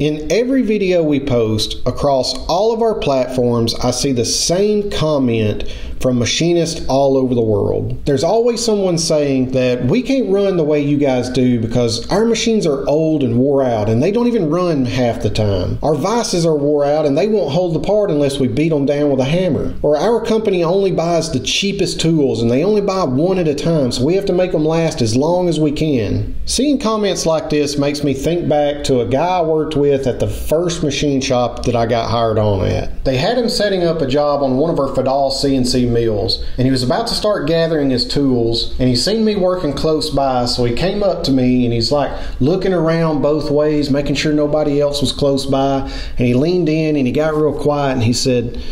In every video we post across all of our platforms, I see the same comment from machinists all over the world. There's always someone saying that we can't run the way you guys do because our machines are old and wore out and they don't even run half the time. Our vices are wore out and they won't hold the part unless we beat them down with a hammer. Or our company only buys the cheapest tools and they only buy one at a time, so we have to make them last as long as we can. Seeing comments like this makes me think back to a guy I worked with at the first machine shop that I got hired on at. They had him setting up a job on one of our Fadal CNC mills, and he was about to start gathering his tools, and he seen me working close by, so he came up to me and he's like looking around both ways, making sure nobody else was close by, and he leaned in and he got real quiet and he said,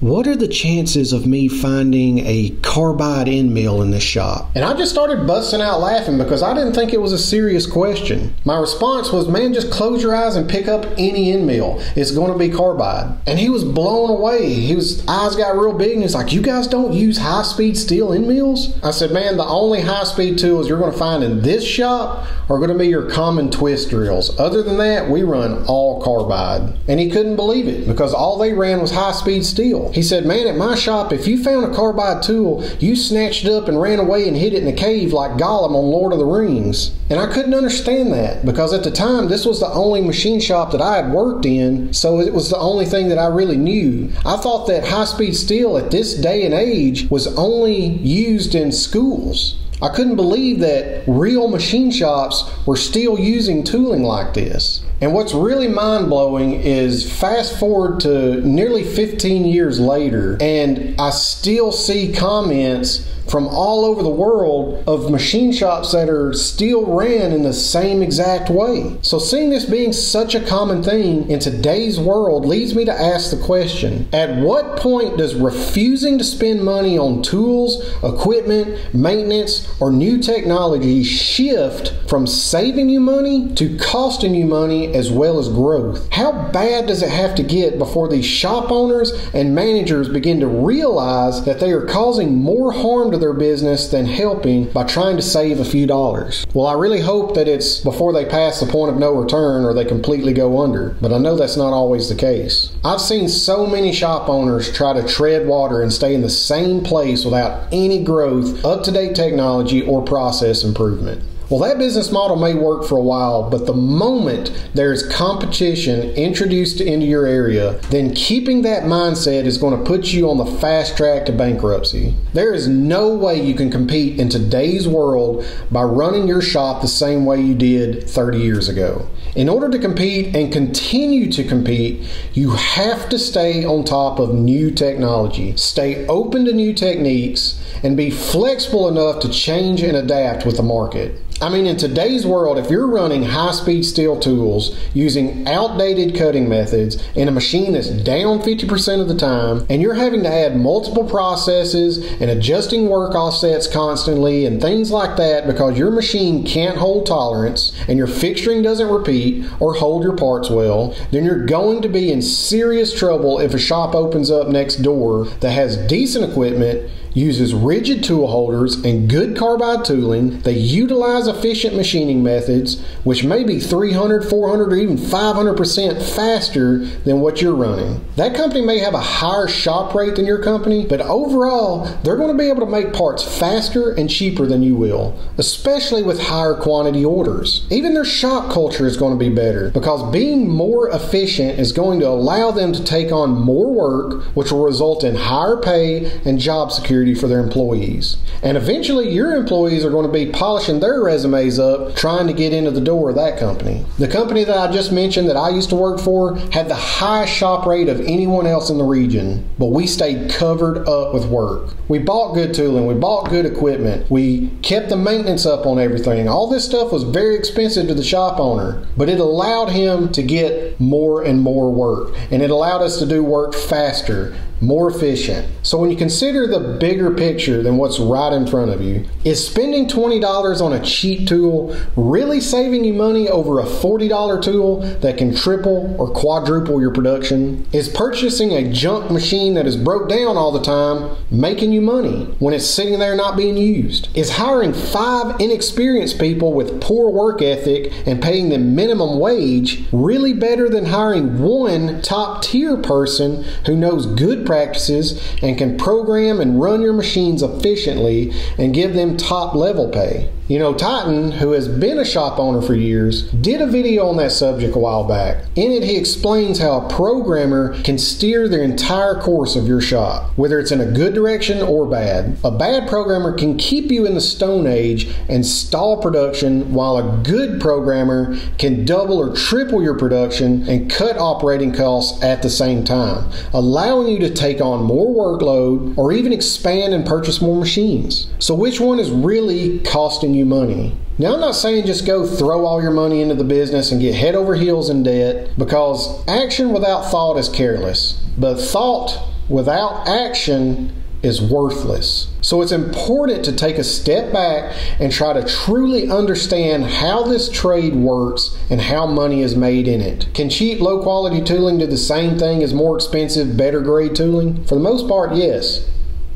what are the chances of me finding a carbide end mill in this shop? And I just started busting out laughing because I didn't think it was a serious question. My response was, man, just close your eyes and pick up any end mill. It's going to be carbide. And he was blown away. His eyes got real big and he's like, you guys don't use high speed steel end mills? I said, man, the only high speed tools you're going to find in this shop are going to be your common twist drills. Other than that, we run all carbide. And he couldn't believe it because all they ran was high speed steel. He said, Man, at my shop, if you found a carbide tool, you snatched it up and ran away and hid it in a cave like Gollum on Lord of the Rings. And I couldn't understand that because at the time, this was the only machine shop that I had worked in, so it was the only thing that I really knew. I thought that high speed steel at this day and age was only used in schools. I couldn't believe that real machine shops were still using tooling like this. And what's really mind blowing is fast forward to nearly 15 years later, and I still see comments from all over the world of machine shops that are still ran in the same exact way. So, seeing this being such a common thing in today's world leads me to ask the question at what point does refusing to spend money on tools, equipment, maintenance, or new technology shift from saving you money to costing you money as well as growth? How bad does it have to get before these shop owners and managers begin to realize that they are causing more harm to their business than helping by trying to save a few dollars. Well, I really hope that it's before they pass the point of no return or they completely go under, but I know that's not always the case. I've seen so many shop owners try to tread water and stay in the same place without any growth, up to date technology, or process improvement. Well, that business model may work for a while, but the moment there's competition introduced into your area, then keeping that mindset is going to put you on the fast track to bankruptcy. There is no way you can compete in today's world by running your shop the same way you did 30 years ago. In order to compete and continue to compete, you have to stay on top of new technology, stay open to new techniques, and be flexible enough to change and adapt with the market. I mean, in today's world, if you're running high speed steel tools using outdated cutting methods in a machine that's down 50% of the time, and you're having to add multiple processes and adjusting work offsets constantly and things like that because your machine can't hold tolerance and your fixturing doesn't repeat or hold your parts well, then you're going to be in serious trouble if a shop opens up next door that has decent equipment uses rigid tool holders and good carbide tooling. They utilize efficient machining methods, which may be 300, 400, or even 500% faster than what you're running. That company may have a higher shop rate than your company, but overall, they're going to be able to make parts faster and cheaper than you will, especially with higher quantity orders. Even their shop culture is going to be better because being more efficient is going to allow them to take on more work, which will result in higher pay and job security for their employees. And eventually, your employees are going to be polishing their resumes up trying to get into the door of that company. The company that I just mentioned that I used to work for had the highest shop rate of anyone else in the region, but we stayed covered up with work. We bought good tooling, we bought good equipment, we kept the maintenance up on everything. All this stuff was very expensive to the shop owner, but it allowed him to get more and more work, and it allowed us to do work faster more efficient. So when you consider the bigger picture than what's right in front of you, is spending $20 on a cheap tool really saving you money over a $40 tool that can triple or quadruple your production? Is purchasing a junk machine that is broke down all the time making you money when it's sitting there not being used? Is hiring five inexperienced people with poor work ethic and paying them minimum wage really better than hiring one top tier person who knows good practices and can program and run your machines efficiently and give them top level pay. You know, Titan, who has been a shop owner for years, did a video on that subject a while back. In it, he explains how a programmer can steer the entire course of your shop, whether it's in a good direction or bad. A bad programmer can keep you in the Stone Age and stall production, while a good programmer can double or triple your production and cut operating costs at the same time, allowing you to take on more workload or even expand and purchase more machines. So, which one is really costing you money? Now, I'm not saying just go throw all your money into the business and get head over heels in debt because action without thought is careless, but thought without action is worthless. So it's important to take a step back and try to truly understand how this trade works and how money is made in it. Can cheap, low quality tooling do the same thing as more expensive, better grade tooling? For the most part, yes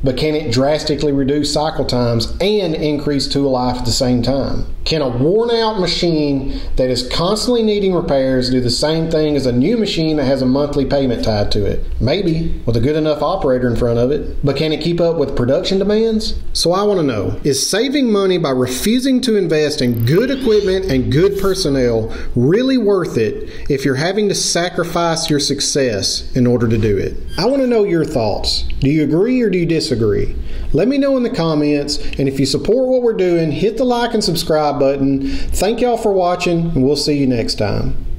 but can it drastically reduce cycle times and increase tool life at the same time? Can a worn out machine that is constantly needing repairs do the same thing as a new machine that has a monthly payment tied to it? Maybe, with a good enough operator in front of it. But can it keep up with production demands? So I want to know is saving money by refusing to invest in good equipment and good personnel really worth it if you're having to sacrifice your success in order to do it? I want to know your thoughts. Do you agree or do you disagree? Let me know in the comments, and if you support what we're doing, hit the like and subscribe button. Thank y'all for watching, and we'll see you next time.